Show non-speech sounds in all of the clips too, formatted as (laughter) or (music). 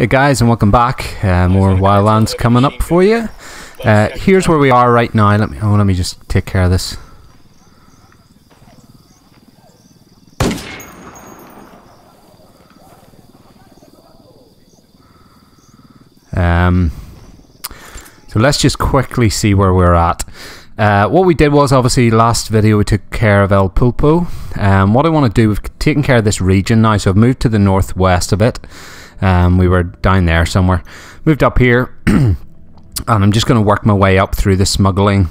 Hey guys, and welcome back. Uh, more Wildlands coming up for you. Uh, here's where we are right now. Let me. Oh, let me just take care of this. Um, so let's just quickly see where we're at. Uh, what we did was obviously last video we took care of El Pulpo. Um, what I want to do, we've taken care of this region now, so I've moved to the northwest of it. Um, we were down there somewhere. Moved up here, (clears throat) and I'm just going to work my way up through the smuggling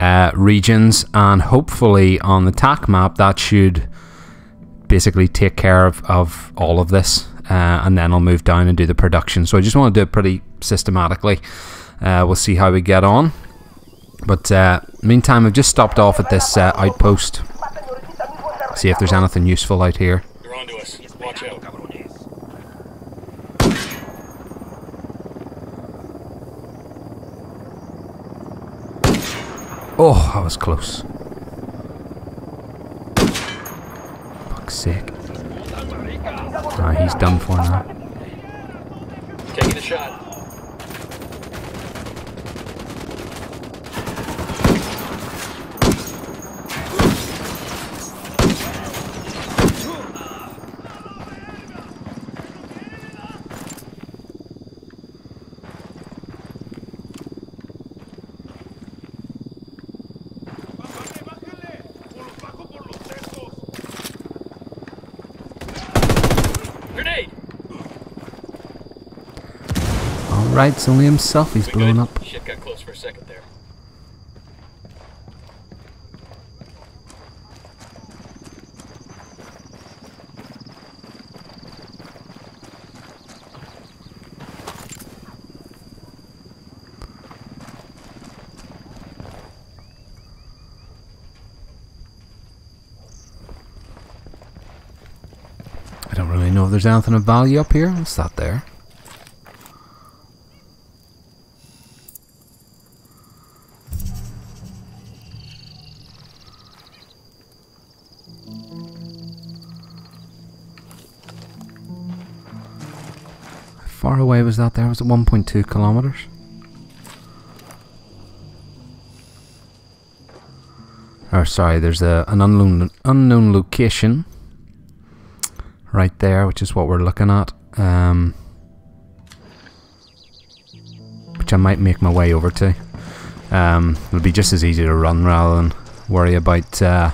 uh, regions, and hopefully on the TAC map that should basically take care of, of all of this, uh, and then I'll move down and do the production. So I just want to do it pretty systematically. Uh, we'll see how we get on. But uh, meantime, I've just stopped off at this uh, outpost. See if there's anything useful out here. They're us. Watch out. Oh, I was close. Fuck's sake. Ah, he's done for now. Taking a shot. Alright, it's only himself he's blown up. Shit got close for a second there. I don't really know if there's anything of value up here. What's that there? Was that there? Was it 1.2 kilometers? Or sorry, there's a, an unknown unknown location right there, which is what we're looking at. Um, which I might make my way over to. Um, it'll be just as easy to run rather than worry about uh,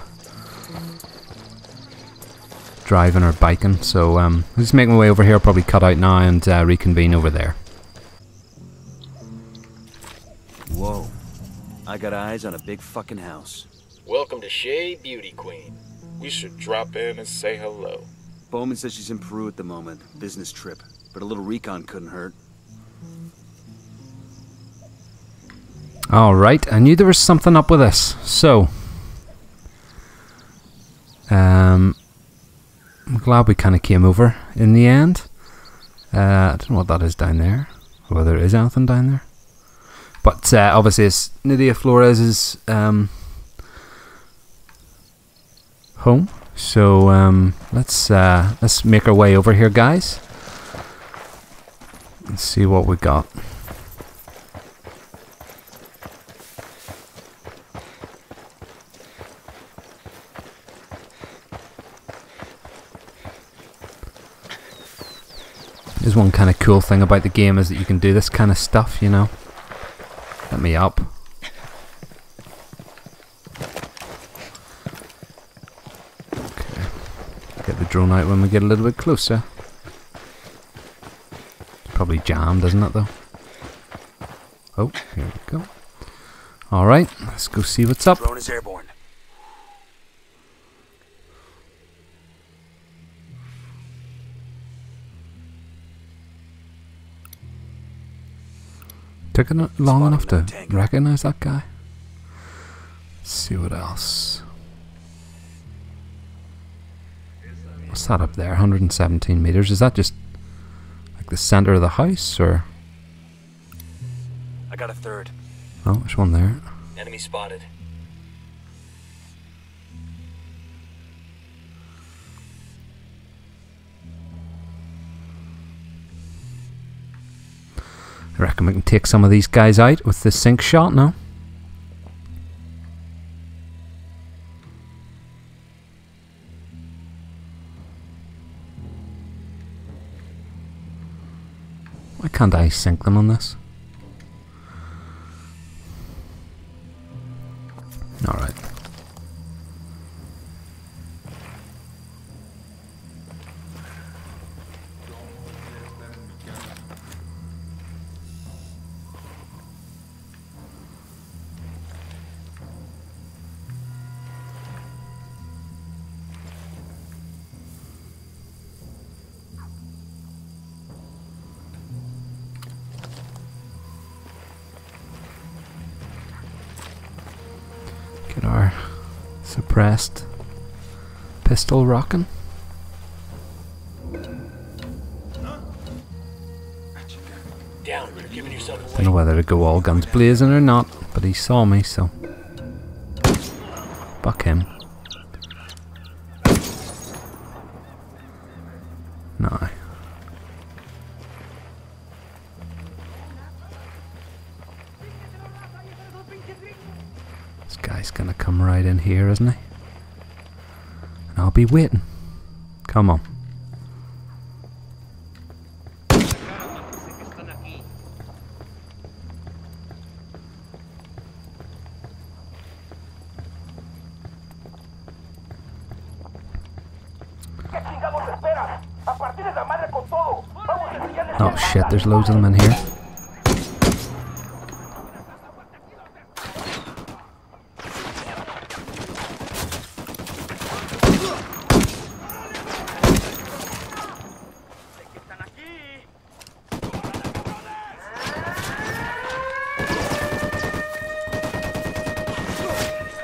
driving or biking. So um, I'll just make my way over here, probably cut out now and uh, reconvene over there. Whoa. I got eyes on a big fucking house. Welcome to Shea Beauty Queen. We should drop in and say hello. Bowman says she's in Peru at the moment. Business trip. But a little recon couldn't hurt. Alright, I knew there was something up with this. So, um, I'm glad we kind of came over in the end. Uh, I don't know what that is down there, whether there is anything down there. But uh, obviously, it's Nidia Flores' um, home. So um, let's uh, let's make our way over here, guys. Let's see what we got. There's one kind of cool thing about the game is that you can do this kind of stuff, you know. Let me up. Okay. Get the drone out when we get a little bit closer. It's Probably jammed, isn't it though? Oh, here we go. Alright, let's go see what's up. Took it long Spotted enough to recognize that guy. Let's see what else. What's that up there? 117 meters. Is that just like the center of the house, or I got a third. oh, there's one there. Enemy spotted. I reckon we can take some of these guys out with the sync shot now. Why can't I sync them on this? Alright. Pistol rocking. Don't know whether to go all guns blazing or not, but he saw me, so. fuck him. Right in here, isn't he? And I'll be waiting. Come on. Oh shit, there's loads of them in here.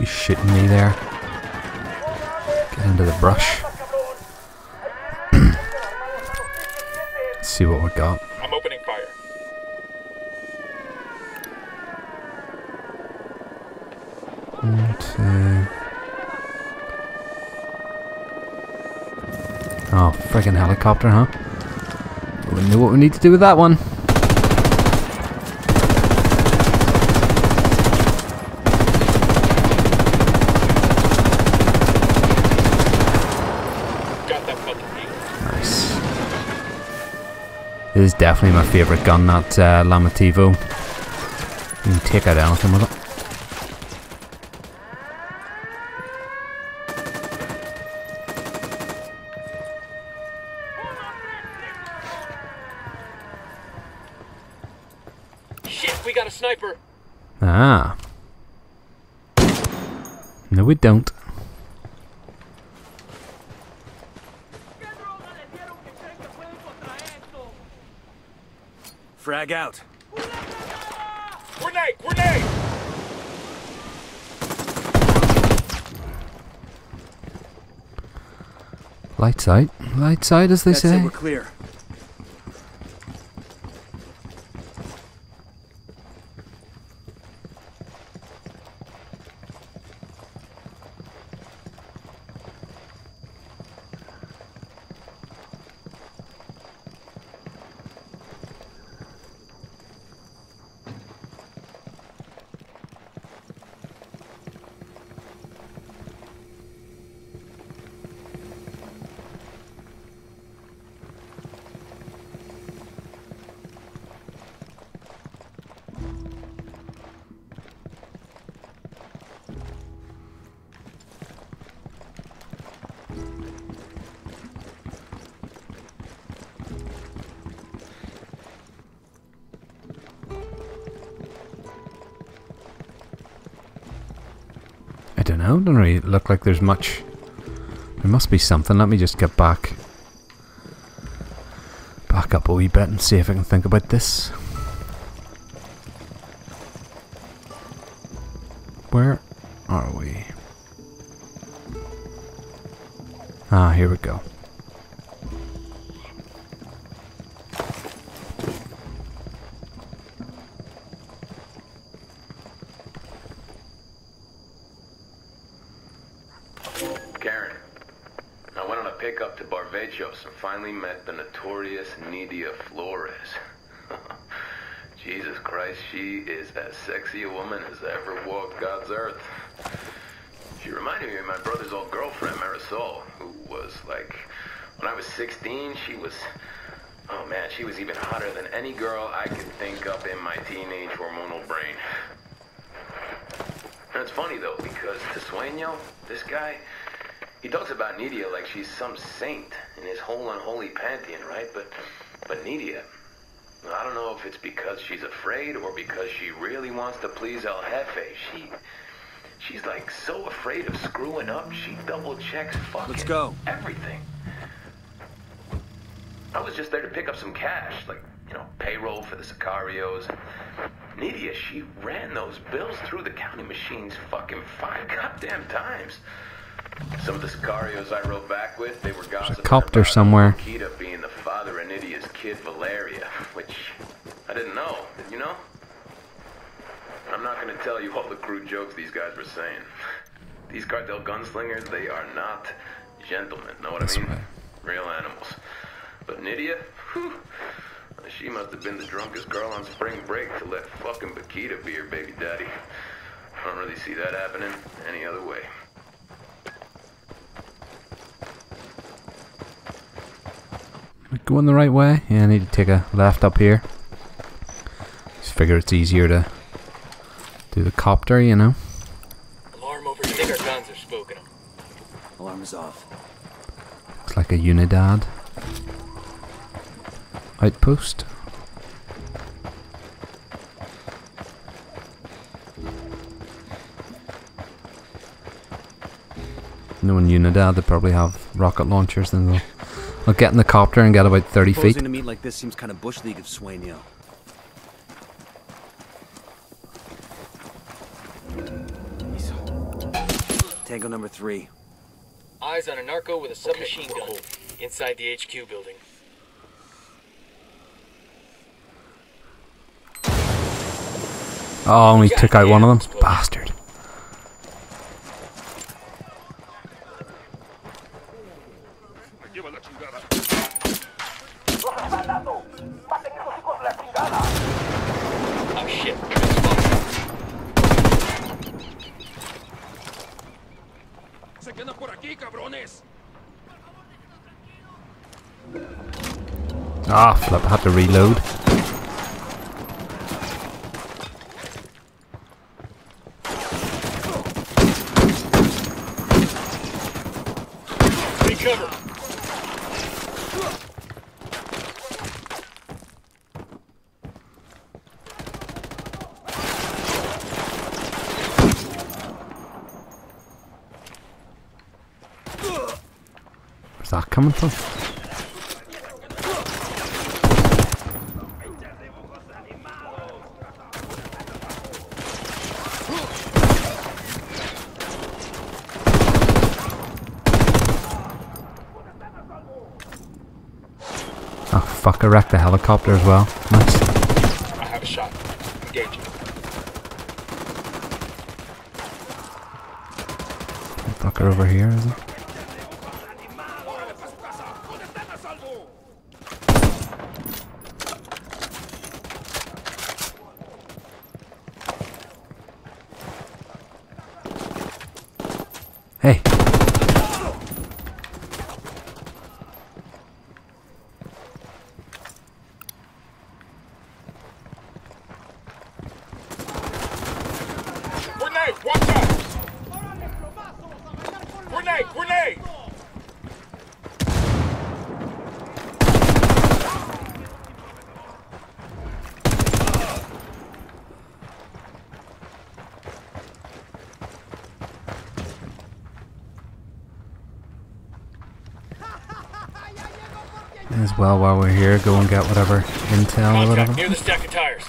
He's shooting me there. Get into the brush. Let's (clears throat) see what we got. I'm opening fire. One, two. Oh, friggin' helicopter, huh? We know what we need to do with that one. Got that fucking deal. Nice. It is definitely my favourite gun, that uh, Lamativo. You can take out anything with it. Shit, we got a sniper. Ah. No, we don't. Frag out. Grenade, grenade! Lights out. Lights out, as they That's say. it, we're clear. Know. Doesn't really look like there's much. There must be something. Let me just get back. Back up a wee bit and see if I can think about this. Where are we? Ah, here we go. Karen, I went on a pickup to Barvechos and finally met the notorious Nidia Flores. Jesus Christ, she is as sexy a woman as ever walked God's earth. She reminded me of my brother's old girlfriend, Marisol, who was like, when I was 16, she was, oh man, she was even hotter than any girl I could think up in my teenage hormonal brain. And it's funny though, because Sueño, this guy, he talks about Nidia like she's some saint in his whole unholy pantheon, right? But, but Nidia, I don't know if it's because she's afraid or because she really wants to please El Jefe. She, she's like so afraid of screwing up, she double checks fucking Let's go. everything. I was just there to pick up some cash, like, you know, payroll for the Sicarios. Nidia, she ran those bills through the county machines fucking five (laughs) goddamn times. Some of the Sicarios I rode back with, they were gossiping copter about somewhere. Nikita being the father of Nidia's kid, Valeria, which I didn't know. Did you know? I'm not gonna tell you all the crude jokes these guys were saying. These cartel gunslingers, they are not gentlemen. Know what This I mean? way. Real animals. But Nidia, whew, she must have been the drunkest girl on spring break to let fucking Bakita be her baby daddy. I don't really see that happening any other way. Going the right way? Yeah, I need to take a left up here. Just figure it's easier to do the copter, you know. Alarm over here. I think our guns are spooking them. Alarm is off. Looks like a Unidad outpost. Knowing Unidad, they probably have rocket launchers, then they'll, they'll get in the copter and get about 30 feet. Posing to meet like this seems kind of bush league of Sueño. Tango number three. Eyes on a narco with a submachine gun inside the HQ building. Oh, only took out one of them. Bastard. Aquí, cabrones! Ah, flip, I had to reload. That coming from? Oh fuck, I wrecked the helicopter as well. Nice. I have a shot. Engaging. Fucker over here, is it? Hey, Grenade! Watch out! Grenade! Grenade! may as well while we're here, go and get whatever intel or whatever. near the stack of tires.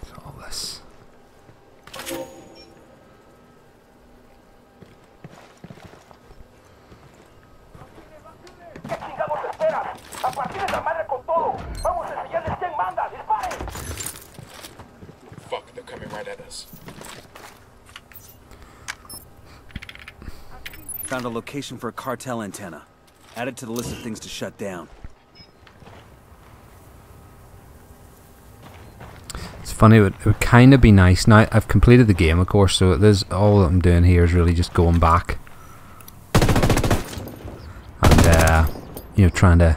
What's all this? ¿Qué chingados esperan? ¡A partir de la madre con todo! ¡Vamos a enseñarles quién manda! ¡Disparen! Fuck, they're coming right at us. Found a location for a cartel antenna. Add it to the list of things to shut down. It's funny, it would, it would kind of be nice. Now, I've completed the game, of course, so there's all I'm doing here is really just going back. And, uh, you know, trying to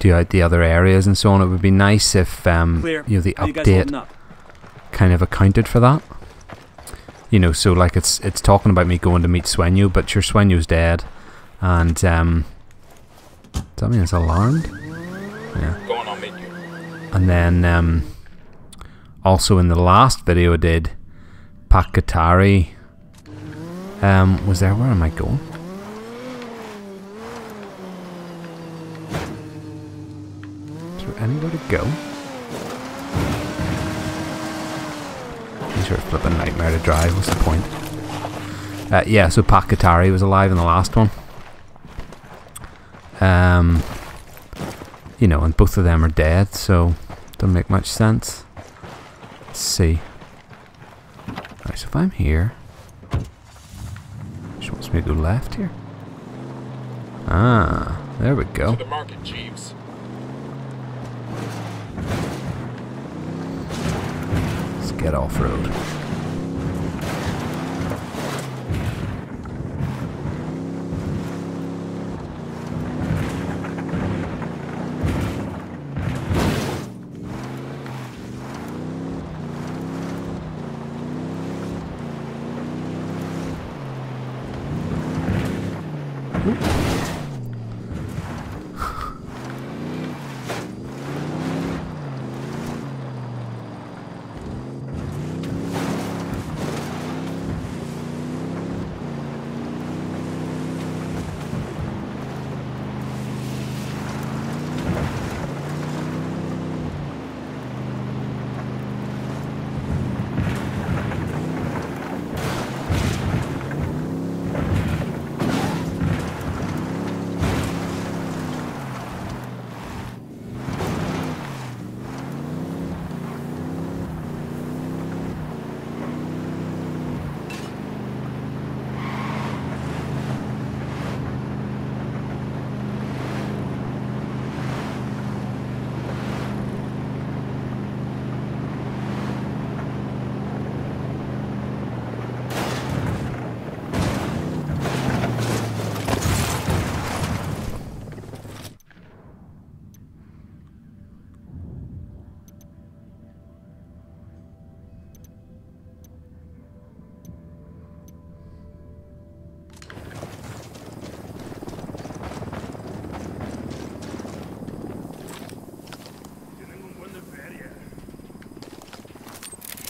do out the other areas and so on. It would be nice if, um, Clear. you know, the update up? kind of accounted for that. You know, so like it's it's talking about me going to meet Sueño, but your Sueño's dead, and um, does that mean it's alarmed? Going on meet you. And then um, also in the last video I did, Pac Katari um, was there. Where am I going? Is there anywhere to go? These are a flipping nightmare to drive. What's the point? Uh, yeah, so Pac Katari was alive in the last one. Um, you know, and both of them are dead, so doesn't make much sense. Let's see. Alright, so if I'm here, she wants me to go left here. Ah, there we go. To the market, Jeeves. Get off road.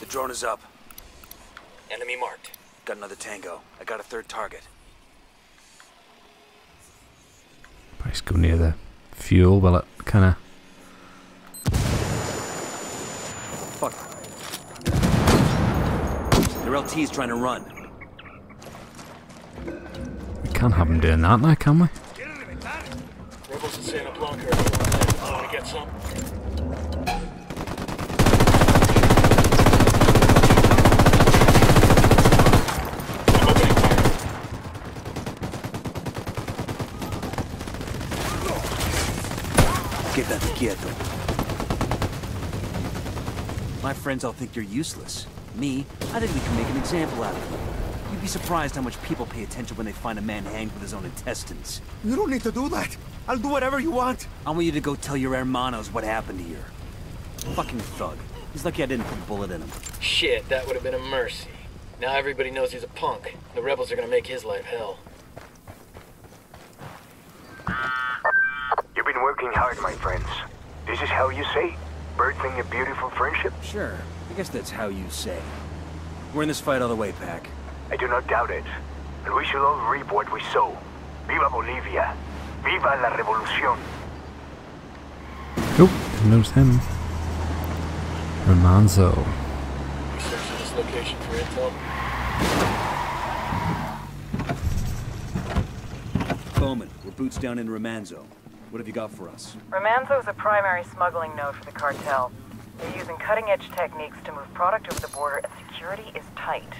The drone is up. Enemy marked. Got another tango. I got a third target. Let's go near the fuel while it kind of. Fuck. Their LT's trying to run. We can't have them doing that now, can we? Rebels in Santa Blanca are overhead. Want to get some? Quédate quieto. My friends all think you're useless. Me, I think we can make an example out of you. You'd be surprised how much people pay attention when they find a man hanged with his own intestines. You don't need to do that. I'll do whatever you want. I want you to go tell your hermanos what happened here. Fucking thug. He's lucky I didn't put a bullet in him. Shit, that would have been a mercy. Now everybody knows he's a punk. The rebels are gonna make his life hell. You've been working hard, my friends. This is how you say, birthing a beautiful friendship? Sure, I guess that's how you say. We're in this fight all the way, Pac. I do not doubt it. And we shall all reap what we sow. Viva Bolivia! Viva la revolución! Oh, didn't notice him. Remanzo. We searching this location for intel. Bowman, we're boots down in Remanzo. What have you got for us? Remanzo is a primary smuggling node for the cartel. They're using cutting-edge techniques to move product over the border, and security is tight.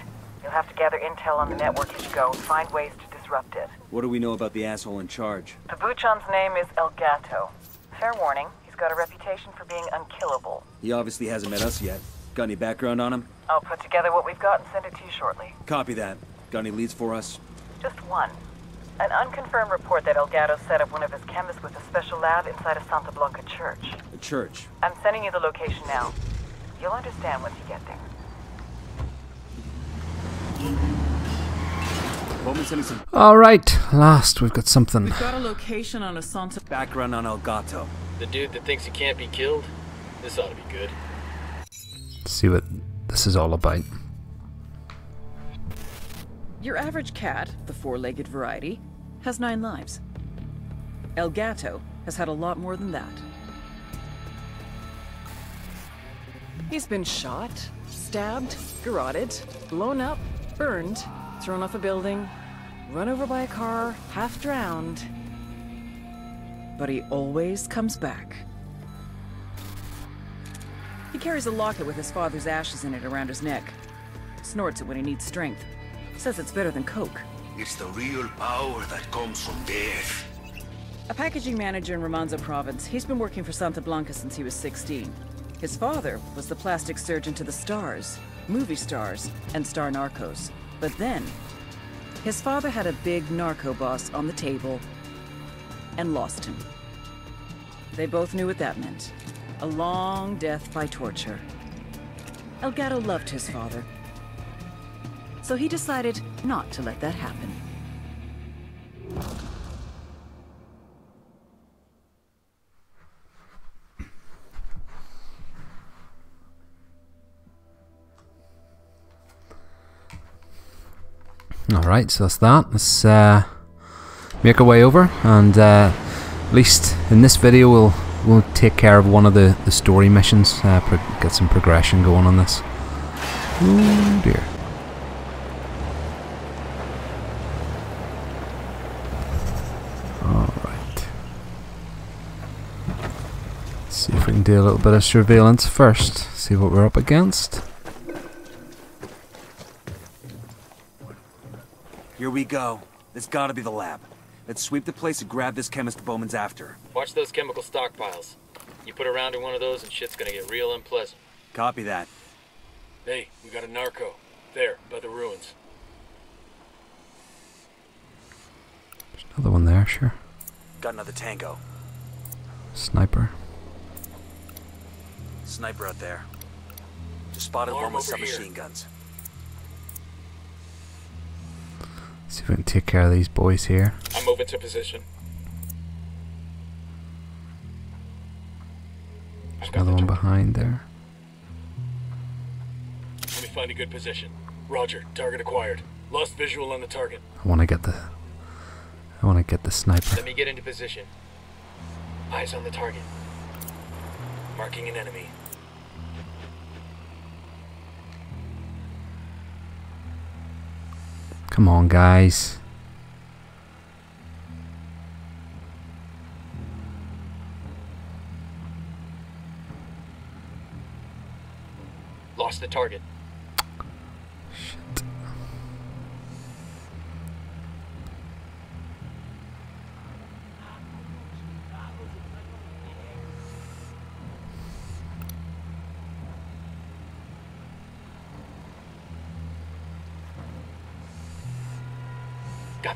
You'll have to gather intel on the network as you go and find ways to disrupt it. What do we know about the asshole in charge? The Buchon's name is El Gato. Fair warning, he's got a reputation for being unkillable. He obviously hasn't met us yet. Got any background on him? I'll put together what we've got and send it to you shortly. Copy that. Got any leads for us? Just one. An unconfirmed report that El Gato set up one of his chemists with a special lab inside a Santa Blanca church. A church. I'm sending you the location now. You'll understand once you get there. Bowman sending some Alright, last we've got something. We've got a location on a Santa. background on El Gato. The dude that thinks he can't be killed? This ought to be good. see what this is all about. Your average cat, the four-legged variety, has nine lives. El Gato has had a lot more than that. He's been shot, stabbed, garroted, blown up, burned, thrown off a building, run over by a car, half drowned. But he always comes back. He carries a locket with his father's ashes in it around his neck. Snorts it when he needs strength. Says it's better than Coke. It's the real power that comes from death. A packaging manager in Remanzo province, he's been working for Santa Blanca since he was 16. His father was the plastic surgeon to the stars, movie stars, and star narcos. But then, his father had a big narco boss on the table and lost him. They both knew what that meant. A long death by torture. El Gato loved his father. So he decided not to let that happen. Alright, so that's that. Let's uh, make our way over and uh, at least in this video we'll we'll take care of one of the, the story missions, uh, get some progression going on this. Oh dear. Alright. See if we can do a little bit of surveillance first, see what we're up against. Here we go. This gotta be the lab. Let's sweep the place and grab this chemist Bowman's after. Watch those chemical stockpiles. You put a round in one of those and shit's gonna get real unpleasant. Copy that. Hey, we got a narco. There, by the ruins. There's another one there, sure. Got another tango. Sniper. Sniper out there. Just spotted Arm one with over here. submachine guns. See if we can take care of these boys here. I'm moving to position. I've Another the one behind there. Let me find a good position. Roger, target acquired. Lost visual on the target. I want to get the. I want to get the sniper. Let me get into position. Eyes on the target. Marking an enemy. Come on, guys. Lost the target. Shit.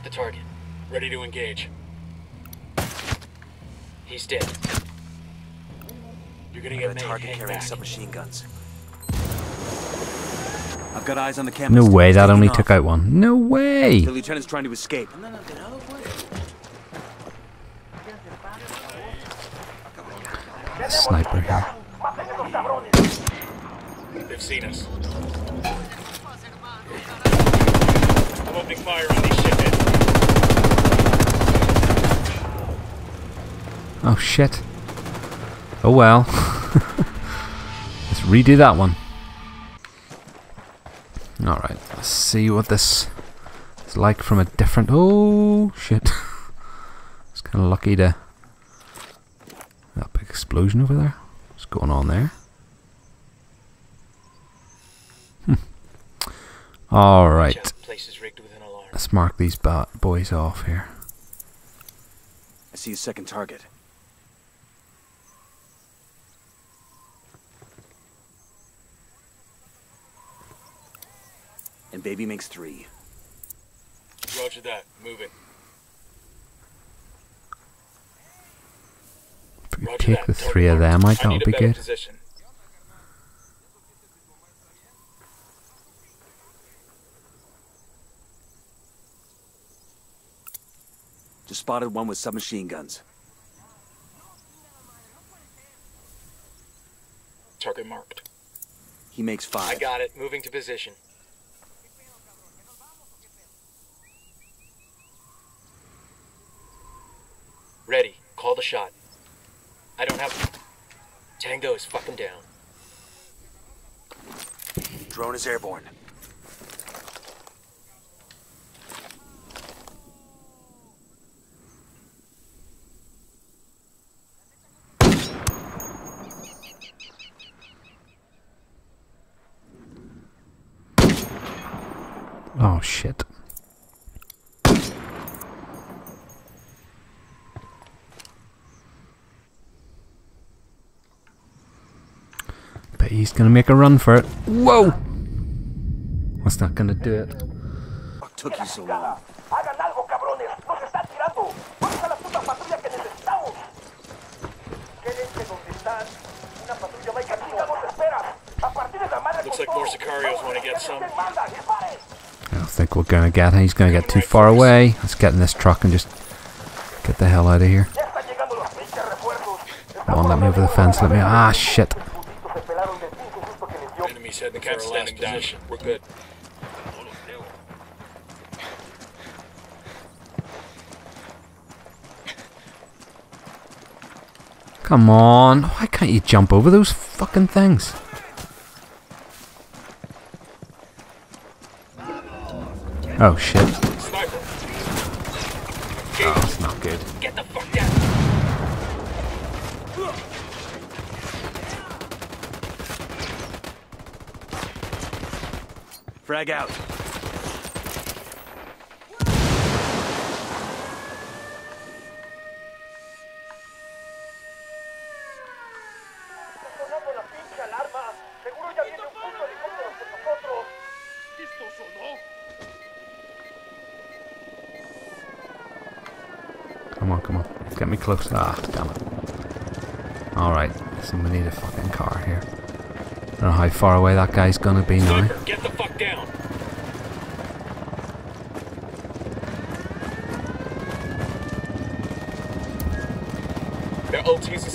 The target. Ready to engage. He's dead. You're gonna get a target carrying back. submachine guns. I've got eyes on the chemist. No way, that only off. took out one. No way! The lieutenant's trying to escape. Sniper here. They've seen us. I'm opening fire on these shitheads. Oh shit. Oh well. (laughs) Let's redo that one. Alright, let's see what this is like from a different. Oh shit. (laughs) It's kind of lucky to. That big explosion over there. What's going on there? Hmm. Alright. Place is rigged with an alarm. Let's mark these boys off here. I see a second target. And baby makes three. Roger that. Moving. If we could Roger take that. the Target three of them out, I that need would be good. Position. Just spotted one with submachine guns. Target marked. He makes five. I got it. Moving to position. The shot. I don't have... Tango is fucking down. Drone is airborne. Oh shit. Bet he's gonna make a run for it. Whoa! That's not gonna do it. What took you so long? Hagan algo, cabrones. Nos están tirando. Vamos a la puta patrulla que necesitamos. Quédense donde están. Una patrulla va en camino. nos espera. A partir de la madre Looks like more Sicarios want to get some. ¿Quién manda? Disparen. I don't think we're gonna get him. He's gonna get too far away. Let's get in this truck and just get the hell out of here. Ya están llegando los pinches refuerzos. Come on, let me over the fence. Let me. Ah, shit. Enemies heading for our last position. We're good. Come on. Why can't you jump over those fucking things? Oh shit. Oh, that's not good. Get the fuck down. ¿Esto sonó? Come on, come on. Get me close. Ah, damn it. Alright, so we need a fucking car here. I don't know how far away that guy's gonna be now.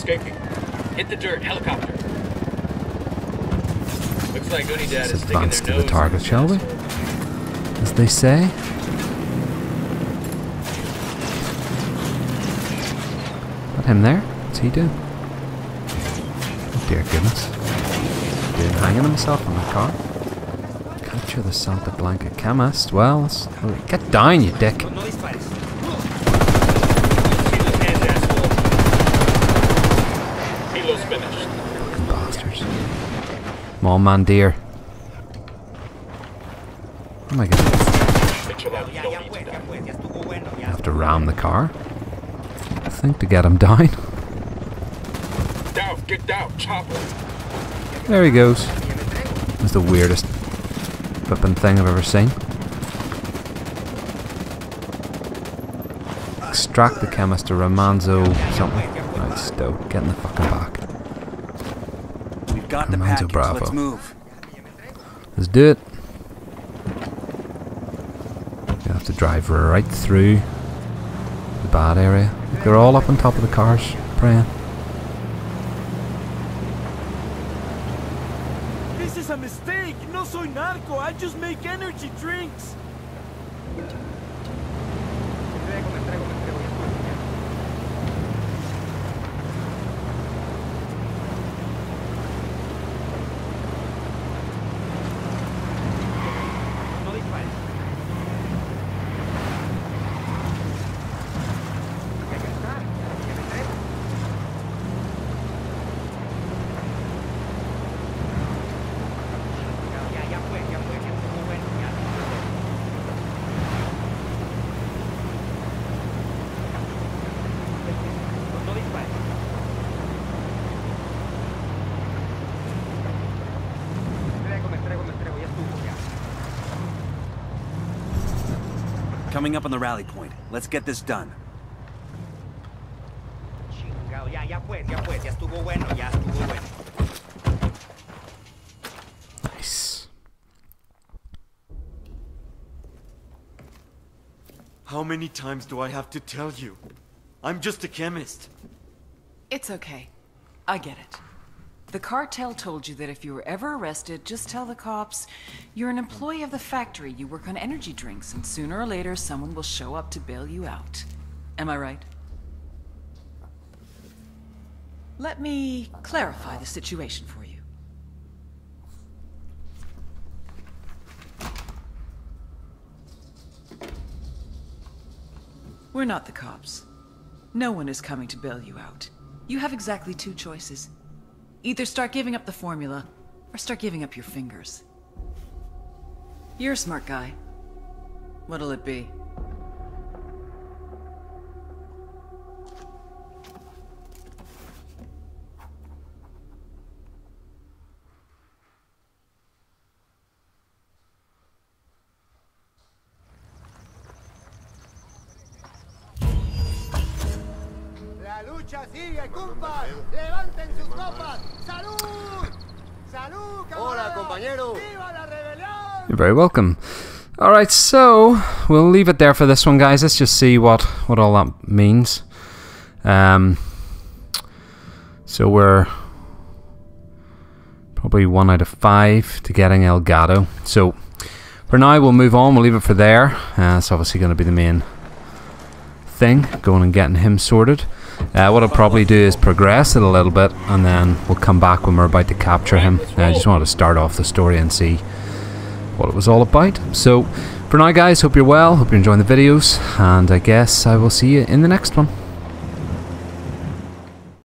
Escaping. Hit the dirt. Helicopter. Looks like Unidad Let's is sticking advance their to the target, shall we? As they say. Got him there? What's he doing? Oh, dear goodness. Doing hanging himself on the car. Capture the Santa Blanca chemist. Well, get down, you dick. See those hands, asshole. Helo's finished. Fucking bastards. Come on, man, dear. Oh my god. Make sure don't need to die. I have to ram the car. I think to get him down. Down, get down, chopper. There he goes. That's the weirdest flipping thing I've ever seen. Extract the chemist to Remanzo something. Right, Stowe, get in the fucking got the package. Bravo. Let's move. Let's do it. You have to drive right through the bad area. They're all up on top of the cars, praying. This is a mistake. No soy narco. I just make energy drinks. Coming up on the rally point. Let's get this done. Chingao, ya, ya pues, ya pues, ya estuvo bueno, ya estuvo bueno. Nice. How many times do I have to tell you? I'm just a chemist. It's okay. I get it. The cartel told you that if you were ever arrested, just tell the cops you're an employee of the factory, you work on energy drinks, and sooner or later someone will show up to bail you out. Am I right? Let me clarify the situation for you. We're not the cops. No one is coming to bail you out. You have exactly two choices. Either start giving up the formula, or start giving up your fingers. You're a smart guy. What'll it be? La lucha sigue, compas. Levanten sus copas. ¡Salud! ¡Salud, Hola, compañero. ¡Viva la rebelión! You're very welcome. Alright, so we'll leave it there for this one, guys. Let's just see what, what all that means. Um, so we're probably one out of five to getting Elgato. So for now, we'll move on. We'll leave it for there. Uh, it's obviously going to be the main thing, going and getting him sorted. Uh, what I'll probably do is progress it a little bit, and then we'll come back when we're about to capture him. Uh, I just wanted to start off the story and see what it was all about. So, for now, guys, hope you're well, hope you're enjoying the videos, and I guess I will see you in the next one.